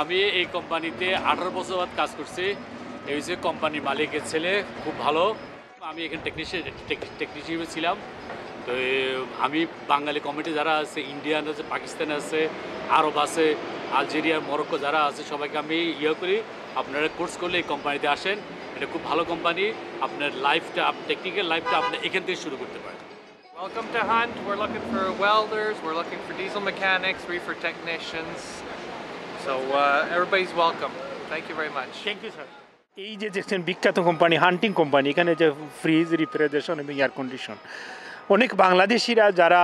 আমি এই কোম্পানিতে আঠারো বছর কাজ করছি। এই হচ্ছে কোম্পানির মালিকের ছেলে, খুব ভালো। আমি এখানে টেকনিশিয়ান টেকনিশিয়ান ছিলাম। তো আমি বাঙালি কমিটি যারা আছে ইন্ডিয়ান আছে পাকিস্তান আছে আরব আছে আলজেরিয়া মরক্কো যারা আছে, সবাইকে আমি ইয়ে করি। আপনারা কোর্স করলে এই কোম্পানিতে আসেন। এটা খুব ভালো কোম্পানি। আপনার লাইফটা টেকনিক্যাল লাইফটা আপনি এখান থেকে শুরু করতে পারেন। Welcome to Hunt. We're looking for welders, we're looking for diesel mechanics, reefer technicians. So uh, everybody's welcome. Thank you very much. Thank you sir এই যে দেখছেন বিখ্যাত কোম্পানি হান্টিং কোম্পানি এখানে যে ফ্রিজ রিফ্রিজারেশন এবং এয়ার কন্ডিশন অনেক বাংলাদেশিরা যারা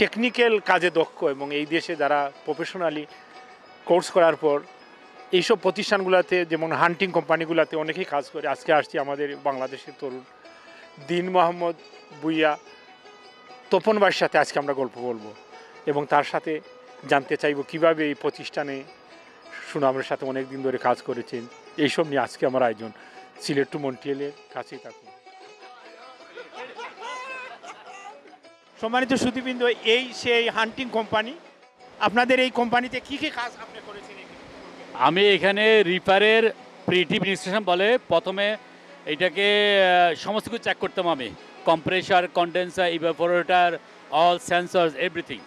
টেকনিক্যাল কাজে দক্ষ এবং এই দেশে যারা প্রফেশনালি কোর্স করার পর এইসব প্রতিষ্ঠানগুলোতে যেমন হান্টিং কোম্পানিগুলোতে অনেকেই কাজ করে আজকে আসছি আমাদের বাংলাদেশের তরুণ দিন মোহাম্মদ বুইয়া তপন ভাইয়ের সাথে আজকে আমরা গল্প বলব এবং তার সাথে জানতে চাইব কীভাবে এই প্রতিষ্ঠানে সুনামের সাথে অনেক দিন ধরে কাজ করেছেন। এইসব নিয়ে আজকে আমার আয়োজন। সিলেট টু মন্টিয়েলের কাছেই থাকুন। সম্মানিত সুদীবৃন্দ এই সেই হান্টিং কোম্পানি আপনাদের এই কোম্পানিতে কি কি কাজ আপনি করেছেন আমি এখানে রিপারের প্রিটিভ ইনস্টলেশন বলে প্রথমে এটাকে সমস্ত কিছু চেক করতাম আমি। Compressor condenser evaporator all sensors everything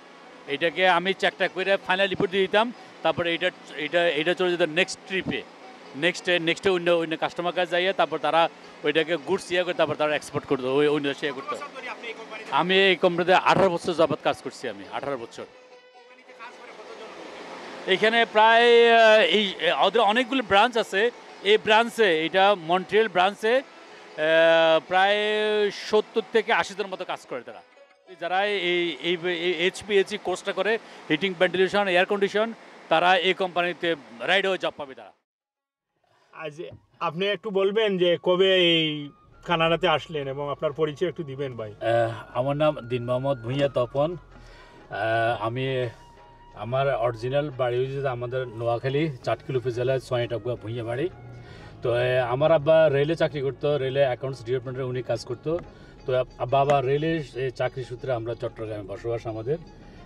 এটাকে আমি চেকটা করে ফাইনাল রিপোর্ট দিয়ে দিতাম। তারপরে এটা এটা এটা চলে যেত নেক্সট ট্রিপে নেক্সট নেক্সটে অন্য অন্য কাস্টমার কাছে যাইয়ে তারপর তারা ওইটাকে গুডস ইয়ে করে তারপর তারা এক্সপোর্ট করতো, ওই অন্য দেশে ইয়ে করতো। আমি এই কোম্পানিতে আঠারো বছর যাবৎ কাজ করছি আমি, আঠারো বছর। এখানে প্রায় এই ওদের অনেকগুলো ব্রাঞ্চ আছে। এই ব্রাঞ্চে এটা মন্ট্রিয়াল ব্রাঞ্চে প্রায় সত্তর থেকে আশি জন মতো কাজ করে তারা। যারা এই এই এইচপিএইচি কোর্সটা করে হিটিং ভেন্টিলেশন এয়ার কন্ডিশন তারা এই কোম্পানিতে রাইড হয়ে জব পাবে তারা। আজ আপনি একটু বলবেন যে কবে এই কানাডাতে আসলেন এবং আপনার পরিচয় একটু দিবেন ভাই। আমার নাম দিন মোহাম্মদ ভুঁইয়া তপন। আমি আমার অরিজিনাল বাড়ি হচ্ছে যে আমাদের নোয়াখালী চাটকিল উপজেলায় সোয়াইটাগুয়া ভুঁইয়া বাড়ি তো আমার আব্বা রেলে চাকরি করতো রেলে অ্যাকাউন্টস ডিপার্টমেন্টে উনি কাজ করতো। তো আব- আব্বা আবার রেলে চাকরি সূত্রে আমরা চট্টগ্রামে বসবাস আমাদের।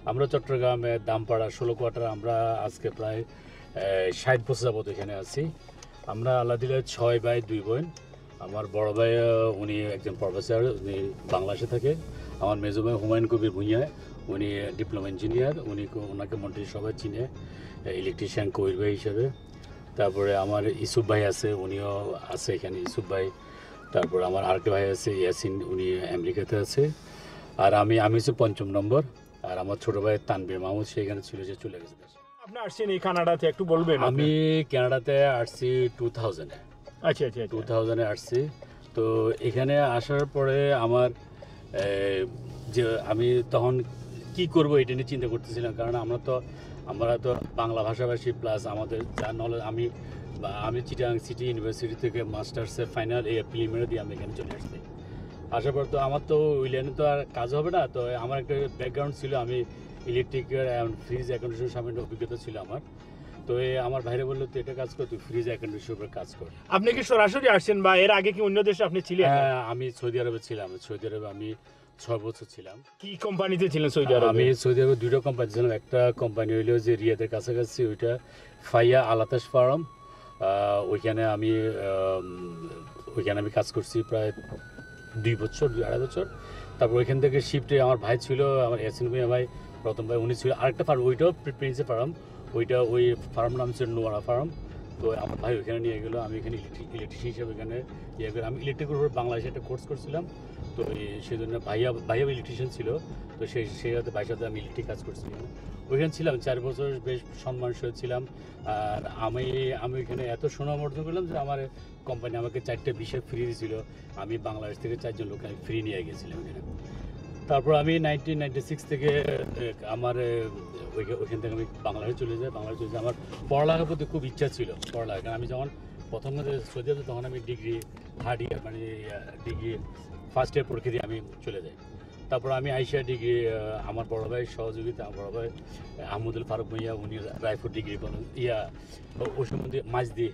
আমরা চট্টগ্রামে দামপাড়া ষোলো কোয়ার্টার, আমরা আজকে প্রায় ষাট বছর যাবত এখানে আছি। আমরা আল্লাহ দিলে ছয় ভাই, দুই বোন। আমার বড় ভাই উনি একজন প্রফেসর উনি বাংলাদেশে থাকে। আমার মেজো ভাই হুমায়ুন কবির ভুঁইয়া, উনি ডিপ্লোমা ইঞ্জিনিয়ার উনি ওনাকে মন্ত্রী সবাই চিনে ইলেকট্রিশিয়ান কবির ভাই হিসেবে। তারপরে আমার ইসুফ ভাই আছে উনিও আছে এখানে ইসুফ ভাই। তারপরে আমার আরেকটা ভাই আছে ইয়াসিন উনি আমেরিকাতে আছে। আর আমি আমি হচ্ছে পঞ্চম নম্বর আর আমার ছোট ভাই তানবীর মাহমুদ সে এখানে ছিল যে চলে গেছে। আপনি আসছেন এই কানাডাতে একটু বলবেন আমি কানাডাতে আসছি টু থাউজেন্ডে আচ্ছা আচ্ছা টু আচ্ছা থাউজেন্ডে আসছি। তো এখানে আসার পরে আমার যে আমি তখন কি করব এটা নিয়ে চিন্তা করতেছিলাম কারণ আমরা তো আমরা তো বাংলা ভাষাভাষী প্লাস আমাদের যা নলেজ আমি বা আমি চিটাং সিটি ইউনিভার্সিটি থেকে মাস্টার্সের ফাইনাল এই প্রিলিমিনারি দিয়ে আমি এখানে চলে আসছি। আসার পর তো আমার তো ওই লাইনে তো আর কাজ হবে না তো আমার একটা ব্যাকগ্রাউন্ড ছিল আমি ইলেকট্রিকের ফ্রিজ অ্যাকন্ডিশনের সামনে অভিজ্ঞতা ছিল আমার। তো এ আমার ভাইরে বলল তুই এটা কাজ কর তুই ফ্রিজ অ্যাকন্ডিশনের উপরে কাজ কর। আপনি কি সরাসরি আসছেন বা এর আগে কি অন্য দেশে আপনি ছিলেন? হ্যাঁ আমি সৌদি আরবে ছিলাম। সৌদি আরবে আমি ছয় বছর ছিলাম। কি কোম্পানিতে ছিলেন সৌদি আরবে? আমি সৌদি আরবে দুটো কোম্পানি ছিলাম। একটা কোম্পানি হইল যে রিয়াদের কাছাকাছি ওইটা ফাইয়া আলাতাস ফার্ম। ওইখানে আমি ওইখানে আমি কাজ করছি প্রায় দুই বছর দুই আড়াই বছর। তারপর ওইখান থেকে শিফটে আমার ভাই ছিল আমার ইয়াসিন ভুইয়া ভাই প্রথম ভাই উনি ছিল। আরেকটা ফার্ম ওইটাও প্রিন্সে ফার্ম ওইটা ওই ফার্ম নাম ছিল নোয়ারা ফার্ম তো আমার ভাই ওইখানে নিয়ে গেলো আমি এখানে ইলেকট্রিক ইলেকট্রিশিয়ান হিসেবে এখানে ইয়ে করে। আমি ইলেকট্রিকের উপর বাংলাদেশে একটা কোর্স করছিলাম। তো সেই জন্য ভাইয়া ভাইয়া ইলেকট্রিশিয়ান ছিল। তো সেই সেই সাথে ভাইয়ের সাথে আমি ইলেকট্রিক কাজ করছিলাম। ওইখানে ছিলাম, চার বছর বেশ সম্মান ছিলাম। আর আমি আমি ওইখানে এত সুনাম অর্জন করলাম যে আমার কোম্পানি আমাকে চারটে বিষয় ফ্রি দিয়েছিল আমি বাংলাদেশ থেকে চারজন লোক আমি ফ্রি নিয়ে গেছিলাম ওইখানে। তারপর আমি নাইনটিন নাইনটি সিক্স থেকে আমার ওইখান থেকে আমি বাংলাদেশে চলে যাই। বাংলাদেশে চলে যাই। আমার পড়ালেখার প্রতি খুব ইচ্ছা ছিল পড়ালেখা কারণ আমি যখন প্রথম সৌদি তখন আমি ডিগ্রি থার্ড ইয়ার মানে ডিগ্রি ফার্স্ট ইয়ার পরীক্ষা দিয়ে আমি চলে যাই। তারপর আমি আইসিয়া ডিগ্রি আমার বড় ভাইয়ের সহযোগিতা, আমার বড় ভাই আহমদুল ফারুক ভুইয়া, উনি রায়পুর ডিগ্রি কলেজ ইয়া ওই সম্বন্ধে মাঝদি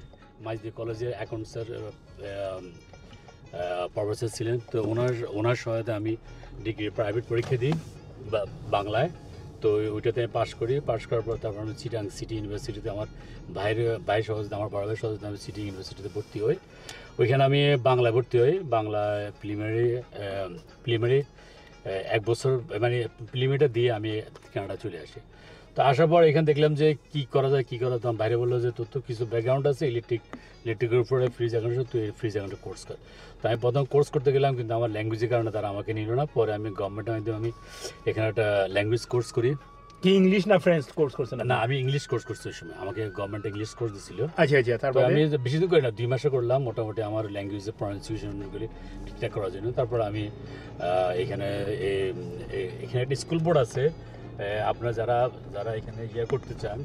মাঝদি কলেজের অ্যাকাউন্টসের প্রফেসর ছিলেন। তো ওনার ওনার সহায়তা আমি ডিগ্রি প্রাইভেট পরীক্ষা দিই বাংলায়। তো ওইটাতে আমি পাশ করি। পাশ করার পর তারপর আমি চিটাং সিটি ইউনিভার্সিটিতে আমার ভাইয়ের ভাই সহজে আমার বড় ভাই সহজে আমি সিটি ইউনিভার্সিটিতে ভর্তি হই। ওইখানে আমি বাংলায় ভর্তি হই। বাংলায় প্রিলিমিনারি প্রিলিমিনারি এক বছর মানে প্রিলিমিনারিটা দিয়ে আমি কানাডা চলে আসি। তো আসার পর এখানে দেখলাম যে কি করা যায়, কি করা তখন বাইরে বলল যে, তোর তো কিছু ব্যাকগ্রাউন্ড আছে ইলেকট্রিক ইলেকট্রিকের উপরে ফ্রিজ অ্যাকাউন্ট তুই ফ্রিজ অ্যাকাউন্টে কোর্স কর। তো আমি প্রথম কোর্স করতে গেলাম, কিন্তু আমার ল্যাঙ্গুয়েজের কারণে তারা আমাকে নিল না। পরে আমি গভর্নমেন্টের মাধ্যমে আমি এখানে একটা ল্যাঙ্গুয়েজ কোর্স করি। কি ইংলিশ না ফ্রেঞ্চ কোর্স করছেন না আমি ইংলিশ কোর্স করছি ওই সময়। আমাকে গভর্নমেন্ট ইংলিশ কোর্স দিছিল। আচ্ছা আচ্ছা তারপরে? আমি বেশি দিন করি না দুই মাসে করলাম। মোটামুটি আমার প্রনাউন্সিয়েশনগুলি ঠিকঠাক করার জন্য। তারপর আমি এখানে এখানে একটা স্কুল বোর্ড আছে। আপনারা যারা যারা এখানে ইয়ে করতে চান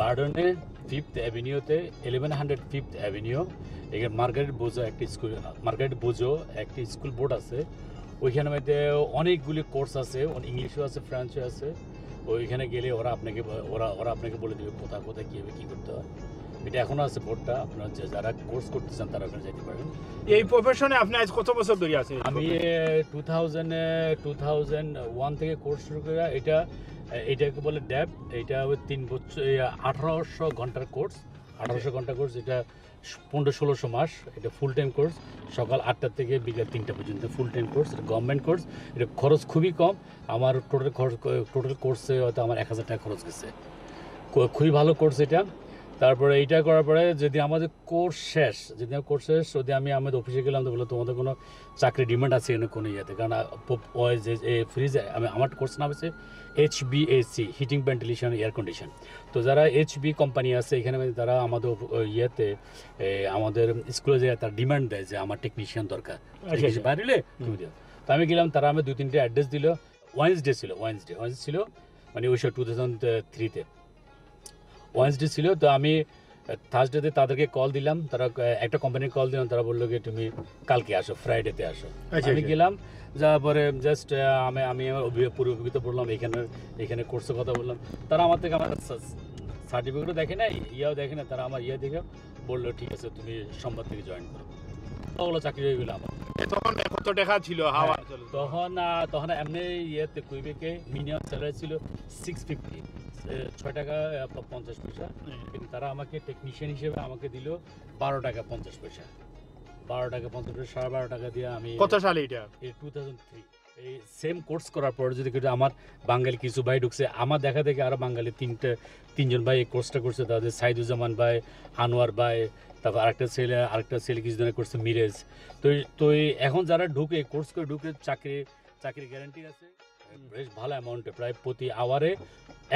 বার্ডনে ফিফথ অ্যাভিনিউতে ইলেভেন হান্ড্রেড ফিফথ অ্যাভিনিউ এখানে মার্গারেট বোজো একটি স্কুল মার্গারেট বোজো একটি স্কুল বোর্ড আছে। ওইখানে মধ্যে অনেকগুলি কোর্স আছে ইংলিশও আছে ফ্রেঞ্চও আছে। ওইখানে গেলে ওরা আপনাকে ওরা ওরা আপনাকে বলে দেবে কোথায় কোথায় কীভাবে কী করতে হয়। এটা এখনও আছে বোর্ডটা আপনার যে যারা কোর্স করতে চান তারা ওখানে যেতে পারেন এই প্রফেশনে আপনি আজ কত বছর ধরে আছেন? আমি two thousand two thousand one থেকে কোর্স শুরু করে এটা এটাকে বলে ড্যাব এটা ওই তিন বছর আঠারোশো ঘণ্টার কোর্স। আঠারোশো ঘণ্টা কোর্স এটা পনেরো ষোলোশো মাস, এটা ফুল টাইম কোর্স সকাল আটটা থেকে বিকেল তিনটা পর্যন্ত ফুল টাইম কোর্স এটা গভর্নমেন্ট কোর্স এটা খরচ খুবই কম। আমার টোটাল খরচ টোটাল কোর্সে হয়তো আমার এক হাজার টাকা খরচ গেছে। খুবই ভালো কোর্স এটা। তারপরে এইটা করার পরে যদি আমাদের কোর্স শেষ যদি আমার কোর্স শেষ যদি আমি আমাদের অফিসে গেলাম তো বলল তোমাদের কোনো চাকরি ডিমান্ড আছে এখানে কোনো ইয়েতে। কারণ ফ্রিজ আমি আমার কোর্স নাম হচ্ছে H V A C heating ventilation air condition তো যারা এইচ বি কোম্পানি আছে এখানে তারা আমাদের ইয়েতে আমাদের স্কুলে যে তারা ডিমান্ড দেয় যে আমার টেকনিশিয়ান দরকার। আচ্ছা, আচ্ছা। তুমি দিও। তো আমি গেলাম তারা আমি দুই তিনটে অ্যাড্রেস দিল। ওয়েন্সডে ছিল ওয়েন্সডে ওয়েন্সডে ছিল মানে ওই টু থাউজেন্ড থ্রিতে ওয়েন্সডে ছিল তো আমি থার্সডেতে তাদেরকে কল দিলাম। তারা একটা কোম্পানির কল দিলাম তারা বলল যে তুমি কালকে আসো ফ্রাইডেতে আসো। আচ্ছা, আমি আচ্ছা। গেলাম যাওয়ার পরে জাস্ট আমি আমি আমার পূর্ব অভিজ্ঞতা বললাম এখানে এখানে কোর্সের কথা বললাম। তারা আমার থেকে আমার সার্টিফিকেটও দেখে নাই ইয়াও দেখে না তারা আমার ইয়ে দেখে বলল ঠিক আছে তুমি সোমবার থেকে জয়েন করো। ওগুলো চাকরি হয়ে গেলো আমার। তখন কত টাকা ছিল হাওয়া হ্যাঁ, তখন তখন এমনি ইয়েতে কুইবেকে মিনিমাম স্যালারি ছিল সিক্স ফিফটি ছয় টাকা পঞ্চাশ পয়সা। কিন্তু তারা আমাকে টেকনিশিয়ান হিসেবে আমাকে দিল বারো টাকা পঞ্চাশ পয়সা। বারো টাকা পঞ্চাশ পয়সা সাড়ে বারো টাকা দিয়ে আমি কত সালে এটা? এই টু থাউজেন্ড থ্রি এই সেম কোর্স করার পর যদি কেউ আমার বাঙালি কিছু ভাই ঢুকছে আমার দেখা দেখে আরও বাঙালি তিনটে তিনজন ভাই এই কোর্সটা করছে। তাদের সাইদুজ্জামান ভাই আনোয়ার ভাই তারপর আরেকটা ছেলে আরেকটা ছেলে কিছুদিন করছে মিরেজ। তো তো এখন যারা ঢুকে কোর্স করে ঢুকে চাকরি চাকরির গ্যারান্টি আছে। বেশ ভালো অ্যামাউন্টে প্রায় প্রতি আওয়ারে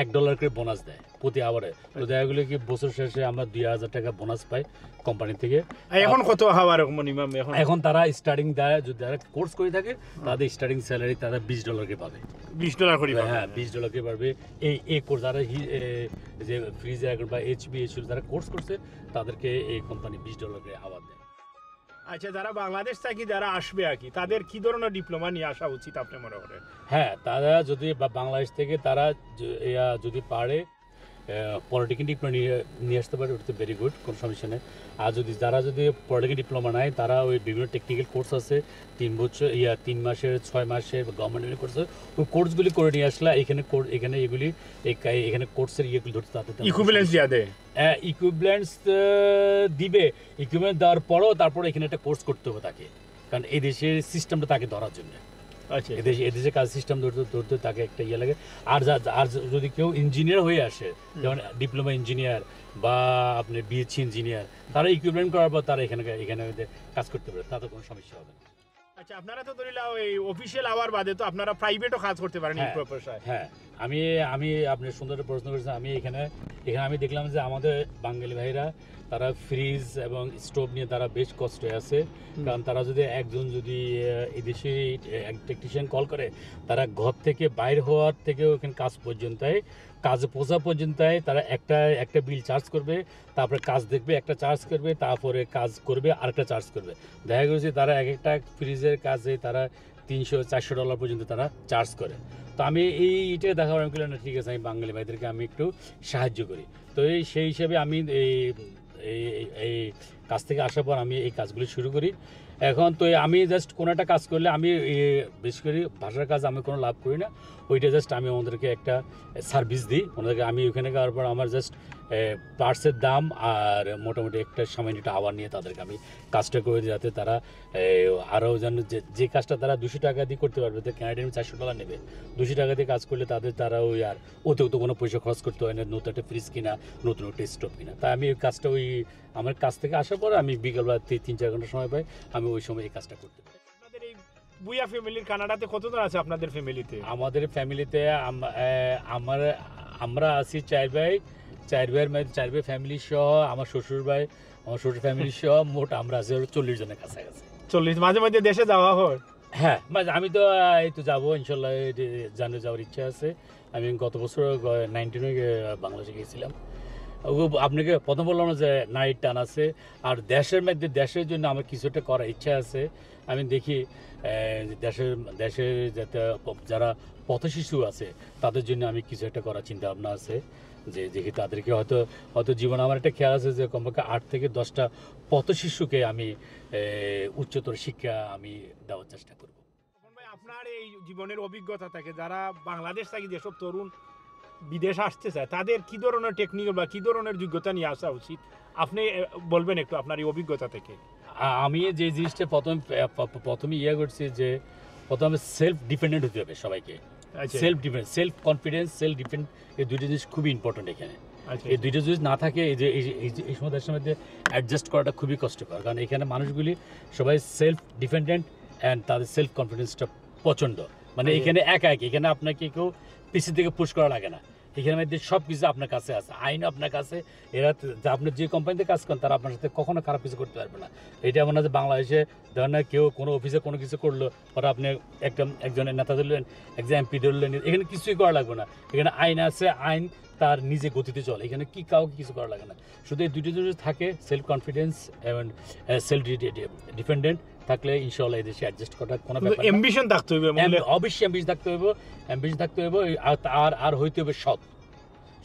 এক ডলার করে বোনাস দেয় প্রতি আওয়ারে তো দেখা গেলো কি বছর শেষে আমরা দুই হাজার টাকা বোনাস পাই কোম্পানি থেকে। এখন কত হাওয়ার মিনিমাম এখন? এখন তারা স্টার্টিং দেয় যদি যারা কোর্স করে থাকে তাদের স্টার্টিং স্যালারি তারা বিশ ডলার ডলারকে পাবে। বিশ ডলার করে। হ্যাঁ বিশ ডলারকে পারবে। এই এই কোর্স যারা যে ফ্রিজ বা এইচ বি ছিল যারা কোর্স করছে তাদেরকে এই কোম্পানি বিশ ডলারকে আবার দেয়। আচ্ছা যারা বাংলাদেশ থাকি যারা আসবে আর কি, তাদের কি ধরনের ডিপ্লোমা নিয়ে আসা উচিত আপনি মনে করেন? হ্যাঁ তারা যদি বাংলাদেশ থেকে তারা যদি পারে পলিটেকনিক ডিপ্লোমা নিয়ে নিয়ে আসতে পারে ওটা ভেরি গুড কোনো সমস্যা নেই। আর যদি যারা যদি পলিটেকনিক ডিপ্লোমা নেয় তারা ওই বিভিন্ন টেকনিক্যাল কোর্স আছে তিন বছর ইয়া তিন মাসের ছয় মাসের গভর্নমেন্ট কোর্স ওই কোর্সগুলি করে নিয়ে আসলে এখানে এখানে এগুলি এখানে কোর্সের ইয়েগুলি ধরতে তেমন ইকুইভ্যালেন্স দিয়া দেয়? ইকুইপমেন্টস দিবে। ইকুইপমেন্ট দেওয়ার পরেও তারপরে এখানে একটা কোর্স করতে হবে তাকে। কারণ এই দেশের সিস্টেমটা তাকে ধরার জন্য। আচ্ছা এদেশে এদেশে কাজ সিস্টেম ধরতে ধরতে তাকে একটা ইয়ে লাগে। আর যা আর যদি কেউ ইঞ্জিনিয়ার হয়ে আসে যেমন ডিপ্লোমা ইঞ্জিনিয়ার বা আপনি বিএসসি ইঞ্জিনিয়ার তারা ইকুইপমেন্ট করার পর তারা এখানে এখানে কাজ করতে পারে তাতে কোনো সমস্যা হবে না। আচ্ছা আপনারা তো ধরিলা ওই অফিসিয়াল আওয়ার বাদে তো আপনারা প্রাইভেটও কাজ করতে পারেন এই হ্যাঁ। প্রফেশনে হ্যাঁ আমি আমি আপনি সুন্দর প্রশ্ন করেছেন আমি এখানে এখানে আমি দেখলাম যে আমাদের বাঙালি ভাইরা তারা ফ্রিজ এবং স্টোভ নিয়ে তারা বেশ কষ্টে আছে কারণ তারা যদি একজন যদি এদেশে টেকনিশিয়ান কল করে তারা ঘর থেকে বাইর হওয়ার থেকে ওখানে কাজ পর্যন্ত কাজে পৌঁছা পর্যন্ত তারা একটা একটা বিল চার্জ করবে, তারপরে কাজ দেখবে, একটা চার্জ করবে, তারপরে কাজ করবে, আরেকটা চার্জ করবে। দেখা গেছে তারা এক একটা ফ্রিজের কাজে তারা তিনশো, চারশো ডলার পর্যন্ত তারা চার্জ করে। তো আমি এই এটা দেখা আমি না, ঠিক আছে, আমি বাঙালি ভাইদেরকে আমি একটু সাহায্য করি। তো এই সেই হিসাবে আমি এই এই কাজ থেকে আসার পর আমি এই কাজগুলি শুরু করি। এখন তো আমি জাস্ট কোনো একটা কাজ করলে আমি এ, বেশি করে ভাষার কাজ আমি কোনো লাভ করি না। ওইটা জাস্ট আমি ওদেরকে একটা সার্ভিস দিই। ওনাদেরকে আমি ওখানে যাওয়ার পর আমার জাস্ট পার্টসের দাম আর মোটামুটি একটা সামান্য একটা আওয়ার নিয়ে তাদেরকে আমি কাজটা করে যাতে তারা আরও যেন যে যে কাজটা তারা দুশো টাকা দিয়ে করতে পারবে তো ক্যানাডিয়ান চারশো টাকা নেবে। দুশো টাকা দিয়ে কাজ করলে তাদের তারা ওই আর অতিরিক্ত কোনো পয়সা খরচ করতে হয় না নতুন একটা ফ্রিজ কিনা নতুন একটা স্টোভ কিনা। তাই আমি ওই কাজটা ওই আমার কাজ থেকে আসার পর আমি বিকেলবেলা তিন চার ঘণ্টা সময় পাই আমি ওই সময় এই কাজটা করতে পারি। আপনাদের এই বুয়া ফ্যামিলির কানাডাতে কতজন আছে আপনাদের ফ্যামিলিতে আমাদের ফ্যামিলিতে আম- আমার আমরা আছি চার ভাই চার ভাইয়ের মধ্যে চার ভাই ফ্যামিলি সহ আমার শ্বশুর ভাই আমার শ্বশুর ফ্যামিলি সহ মোট আমরা আছি চল্লিশ জনের কাছাকাছি। চল্লিশ মাঝে মাঝে দেশে যাওয়া হয়? হ্যাঁ আমি তো এই তো যাব ইনশাল্লাহ জানে যাওয়ার ইচ্ছা আছে। আমি গত বছর নাইনটিনে বাংলাদেশে গিয়েছিলাম। আপনাকে প্রথম বললাম যে নাইট টান আছে। আর দেশের মধ্যে, দেশের জন্য আমার কিছু একটা করার ইচ্ছা আছে। আমি দেখি দেশের দেশের যাতে যারা পথশিশু আছে, তাদের জন্য আমি কিছু একটা করার চিন্তা ভাবনা আছে। যে দেখি তাদেরকে হয়তো হয়তো জীবনে আমার একটা খেয়াল আছে যে কমপক্ষে আট থেকে দশটা পথশিশুকে আমি উচ্চতর শিক্ষা আমি দেওয়ার চেষ্টা করব। আপনার এই জীবনের অভিজ্ঞতা থাকে যারা বাংলাদেশ থেকে যেসব তরুণ বিদেশ আসতে চায় তাদের কি ধরনের টেকনিক্যাল বা কি ধরনের যোগ্যতা নিয়ে আসা উচিত? আপনি বলবেন একটু আপনার এই অভিজ্ঞতা থেকে। আমি যে জিনিসটা প্রথম প্রথমে ইয়ে করছি যে প্রথমে সেলফ ডিপেন্ডেন্ট হতে হবে সবাইকে। Self depend self confidence self depend এই দুটো জিনিস খুবই ইম্পর্টেন্ট এখানে। আচ্ছা। এই দুইটা জিনিস না থাকে এই যে এই যে- এই যে- এই সময় দেশের মধ্যে অ্যাডজাস্ট করাটা খুবই কষ্টকর। কারণ এখানে মানুষগুলি সবাই সেলফ ডিপেন্ডেন্ট অ্যান্ড তাদের সেলফ কনফিডেন্সটা প্রচণ্ড। মানে। এখানে একা একা এখানে আপনাকে কেউ পিছিয়ে থেকে পুশ করা লাগে না। এখানে মধ্যে সব কিছু আপনার কাছে আছে আইন আপনার কাছে। এরা আপনি যে কোম্পানিতে কাজ করেন তারা আপনার সাথে কখনো খারাপ কিছু করতে পারবে না। এটা এমন না যে বাংলাদেশে ধরেন না কেউ কোনো অফিসে কোনো কিছু করল পরে আপনি একটা একজনের নেতা ধরলেন একজন এমপি ধরলেন এখানে কিছুই করা লাগবে না। এখানে আইন আছে আইন তার নিজে গতিতে চলে। এখানে কি কাউকে কিছু করা লাগে না। শুধু এই দুটো জিনিস থাকে সেলফ কনফিডেন্স এবং সেলফ ডিপেন্ডেন্ট থাকলে ইনশাল্লাহ এই দেশে অ্যাডজাস্ট করার কোনো ব্যাপার না। থাকতে হবে অবশ্যই অ্যাম্বিশন থাকতে হবে অ্যাম্বিশন থাকতে হবে আর- আর আর হইতে হবে সৎ।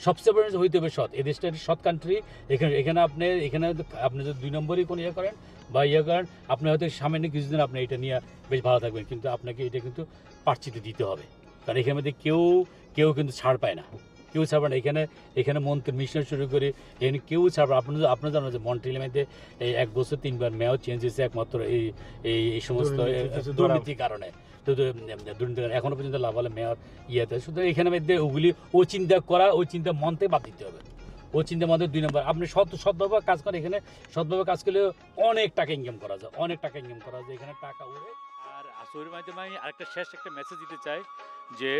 সবচেয়ে বড় হইতে হবে সৎ। এই দেশটা একটি সৎ কান্ট্রি এখানে এখানে আপনি এখানে আপনি যদি দুই নম্বরই কোনো ইয়ে করেন বা ইয়ে করেন আপনি হয়তো সামান্য কিছুদিন আপনি এটা নিয়ে বেশ ভালো থাকবেন কিন্তু আপনাকে এটা কিন্তু পার্চিতে দিতে হবে। কারণ এখানে মধ্যে কেউ কেউ কিন্তু ছাড় পায় না। কেউ ছাড় পায় না। এখানে এখানে মন্ত্রী মিশন শুরু করে এখানে কেউ ছাড় পায় না। আপনি জানেন যে মন্ট্রিলের মধ্যে এই এক বছর তিনবার মেয়র চেঞ্জ হয়েছে একমাত্র এই এই এই সমস্ত দুর্নীতি দুর্নীতির কারণে। তো দুর্নীতি এখনও পর্যন্ত লাভ হলে মেয়র ইয়েতে। শুধু এখানে মধ্যে ওগুলি ও চিন্তা করা ওই চিন্তা মন থেকে বাদ দিতে হবে। ও চিন্তা মধ্যে দুই নম্বর। আপনি সৎ সৎভাবে কাজ করেন। এখানে সৎভাবে কাজ করলে অনেক টাকা ইনকাম করা যায়। অনেক টাকা ইনকাম করা যায়। এখানে টাকা উড়ে। আর আসরের মাধ্যমে আমি আরেকটা শেষ একটা মেসেজ দিতে চাই যে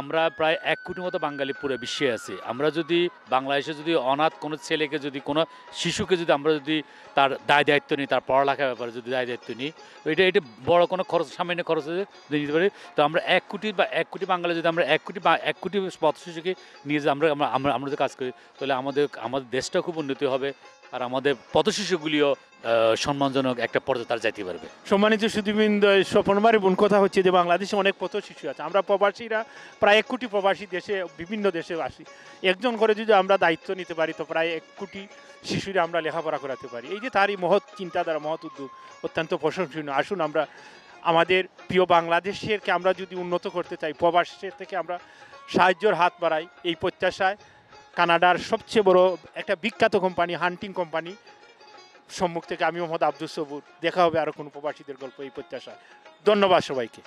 আমরা প্রায় এক কোটি মতো বাঙালি পুরো বিশ্বে আছি। আমরা যদি বাংলাদেশে যদি অনাথ কোনো ছেলেকে যদি কোনো শিশুকে যদি আমরা যদি তার দায় দায়িত্ব নিই, তার পড়ালেখার ব্যাপারে যদি দায় দায়িত্ব নিই এটা এটা বড় কোনো খরচ, সামান্য খরচ যদি নিতে পারি, তো আমরা এক কোটি বা এক কোটি বাঙালি যদি আমরা এক কোটি এক কোটি পথ শিশুকে নিয়ে যে আমরা আমরা আমরা আমরা যদি কাজ করি, তাহলে আমাদের আমাদের দেশটা খুব উন্নতি হবে। আর আমাদের পথশিশুগুলিও সম্মানজনক একটা পর্যায়ে তারা যাইতে পারবে। সম্মানিত সুদীবৃন্দ স্বপনবারের বোন, কথা হচ্ছে যে বাংলাদেশে অনেক পথ শিশু আছে। আমরা প্রবাসীরা, প্রায় এক কোটি প্রবাসী দেশে, বিভিন্ন দেশে আসি একজন করে যদি আমরা দায়িত্ব নিতে পারি, তো প্রায় এক কোটি শিশুরা আমরা লেখাপড়া করাতে পারি। এই যে তারই মহৎ চিন্তাধারা, মহৎ উদ্যোগ অত্যন্ত প্রশংসনীয়। আসুন আমরা আমাদের প্রিয় বাংলাদেশেরকে আমরা যদি উন্নত করতে চাই প্রবাসের থেকে আমরা সাহায্যের হাত বাড়াই। এই প্রত্যাশায় কানাডার সবচেয়ে বড় একটা বিখ্যাত কোম্পানি, হান্টিং কোম্পানি। সম্মুখ থেকে আমি মোহাম্মদ আব্দুল সবুর। দেখা হবে আরও কোনো প্রবাসীদের গল্প এই প্রত্যাশা ধন্যবাদ সবাইকে।